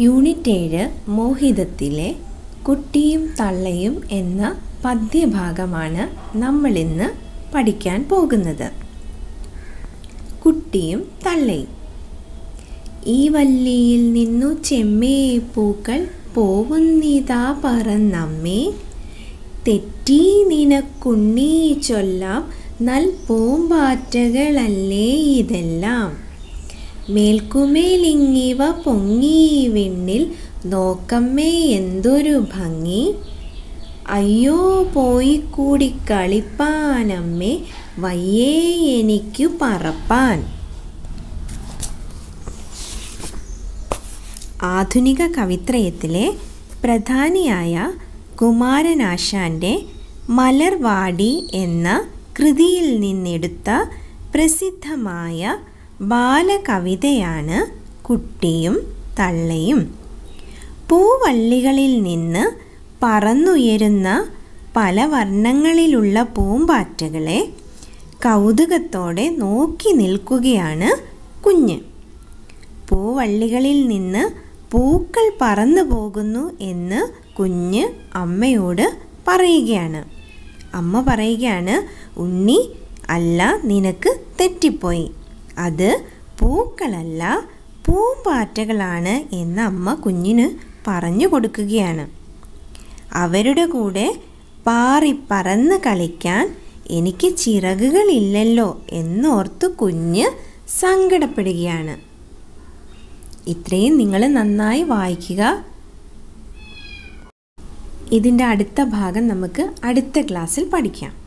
Unit ഏഴ് മോഹിതത്തിലെ കുട്ടിയും തള്ളയും എന്ന പദ്യഭാഗമാണ് നമ്മളിന്ന് പഠിക്കാൻ പോകുന്നത്. കുട്ടിയും തള്ളയും. ഈ വല്ലിയിൽ നിന്നു ചെമ്മേ പൂക്കൾ പോവുന്നിതാ പറന്നമ്മേ. തെറ്റി നിനക്കുണ്ണീ ചൊല്ലാം നൽ പൂമ്പാറ്റകളല്ലേ ഇതെല്ലാം. മേൽക്കുമേലിങ്ങിവ പൊങ്ങി വിണ്ണിൽ നോക്കമ്മേ എന്തൊരു ഭംഗി. അയ്യോ പോയി കൂടി കളിപ്പാനമ്മേ വയ്യേ എനിക്കു പറപ്പാൻ. ആധുനിക കവിത്രയത്തിലെ പ്രധാനിയായ കുമാരനാശാന്റെ മലർവാടി എന്ന കൃതിയിൽ നിന്നെടുത്ത പ്രസിദ്ധമായ ബാലകവിതയാണ് കുട്ടിയും തള്ളയും. പൂവള്ളികളിൽ നിന്ന് പറന്നുയരുന്ന പല വർണങ്ങളിലുള്ള പൂമ്പാറ്റകളെ കൗതുകത്തോടെ നോക്കി നിൽക്കുകയാണ് കുഞ്ഞ്. പൂവള്ളികളിൽ നിന്ന് പൂക്കൾ പറന്നു പോകുന്നു എന്ന് കുഞ്ഞ് അമ്മയോട് പറയുകയാണ്. അമ്മ പറയുകയാണ് ഉണ്ണി അല്ല നിനക്ക് തെറ്റിപ്പോയി. അത് പൂക്കളല്ല പൂമ്പാറ്റകളാണ് എന്ന് അമ്മ കുഞ്ഞിന് പറഞ്ഞു കൊടുക്കുകയാണ്. അവരുടെ കൂടെ പാറി പറന്ന് കളിക്കാൻ എനിക്ക് ചിറകുകളില്ലല്ലോ എന്നോർത്ത് കുഞ്ഞ് സങ്കടപ്പെടുകയാണ്. ഇത്രയും നിങ്ങൾ നന്നായി വായിക്കുക. ഇതിന്റെ അടുത്ത ഭാഗം നമുക്ക് അടുത്ത ക്ലാസ്സിൽ പഠിക്കാം.